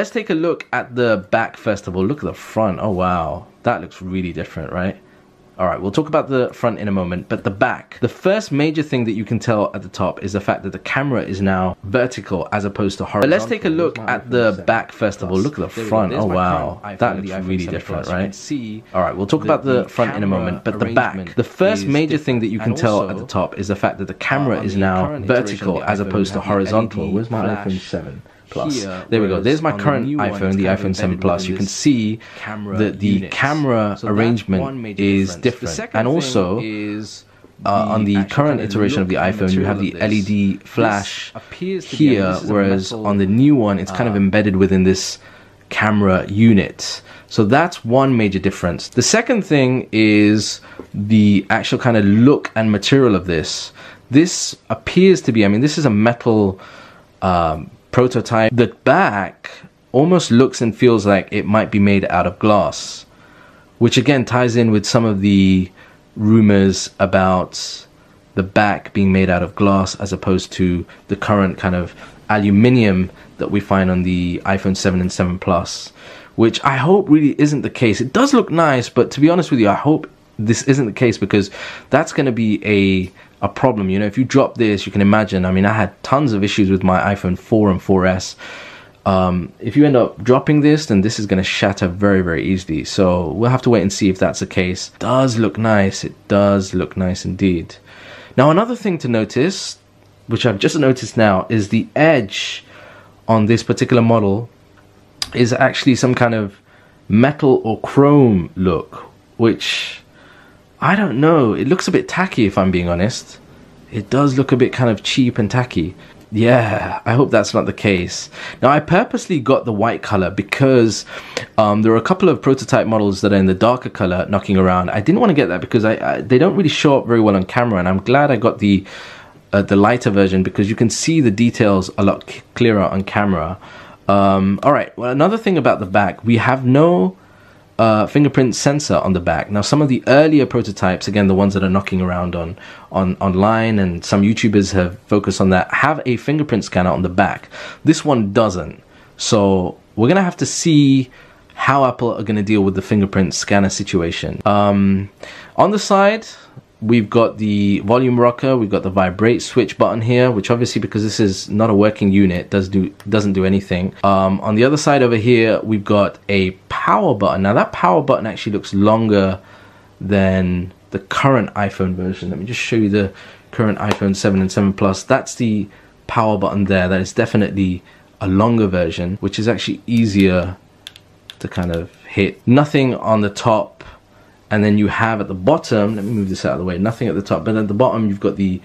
Let's take a look at the back first of all. Look at the front. Oh wow, that looks really different, right? All right, we'll talk about the front in a moment, but the back. The first major thing that you can tell at the top is the fact that the camera is now vertical as opposed to horizontal. But let's take a look at the back first of all. Look at the front. Oh wow, that looks really different, right? See. All right, we'll talk about the front in a moment, but the back. The first major thing that you can tell at the top is the fact that the camera uh, is now vertical as opposed to horizontal. Where's my iPhone 7? Plus. Here, there we go. There's my current iPhone, the iPhone 7 Plus. You can see that the camera so arrangement is different. And also, is uh, on the current iteration of the iPhone, you have the LED flash here, whereas on the new one, it's kind of uh, embedded within this camera unit. So that's one major difference. The second thing is the actual kind of look and material of this. This appears to be, I mean, this is a metal um, prototype. The back almost looks and feels like it might be made out of glass, which again ties in with some of the rumors about the back being made out of glass as opposed to the current kind of aluminium that we find on the iPhone 7 and 7 Plus, which I hope really isn't the case. It does look nice, but to be honest with you, I hope this isn't the case because that's going to be a a problem. You know, if you drop this, you can imagine. I mean, I had tons of issues with my iPhone 4 and 4S. Um, if you end up dropping this, then this is going to shatter very, very easily. So we'll have to wait and see if that's the case. It does look nice. It does look nice indeed. Now, another thing to notice, which I've just noticed now, is the edge on this particular model is actually some kind of metal or chrome look, which I don't know. It looks a bit tacky if I'm being honest. It does look a bit kind of cheap and tacky. Yeah, I hope that's not the case. Now, I purposely got the white color because um, there are a couple of prototype models that are in the darker color knocking around. I didn't want to get that because I, I, they don't really show up very well on camera, and I'm glad I got the uh, the lighter version because you can see the details a lot clearer on camera. Um, all right. Well, another thing about the back, we have no uh, fingerprint sensor on the back. Now, some of the earlier prototypes, again, the ones that are knocking around on, on online, and some YouTubers have focused on that, have a fingerprint scanner on the back. This one doesn't. So we're gonna have to see how Apple are gonna deal with the fingerprint scanner situation. Um, on the side, we've got the volume rocker we've got the vibrate switch button here which obviously because this is not a working unit does do doesn't do anything. Um, on the other side over here we've got a power button. Now that power button actually looks longer than the current iphone version. Let me just show you the current iphone 7 and 7 plus. That's the power button there. That is definitely a longer version which is actually easier to kind of hit. Nothing on the top and then you have at the bottom let me move this out of the way nothing at the top but at the bottom you've got the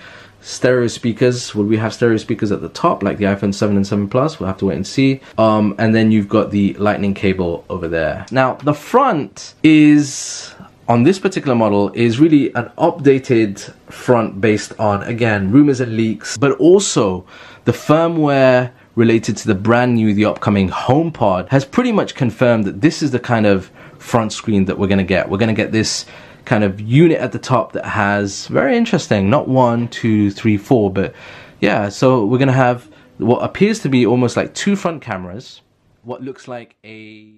stereo speakers. Will we have stereo speakers at the top like the iphone 7 and 7 plus? We'll have to wait and see. Um, and then you've got the lightning cable over there. Now the front is on this particular model is really an updated front based on again rumors and leaks but also the firmware related to the brand new the upcoming HomePod has pretty much confirmed that this is the kind of front screen that we're going to get. We're going to get this kind of unit at the top that has very interesting, not one, two, three, four, but yeah, so we're going to have what appears to be almost like two front cameras what looks like a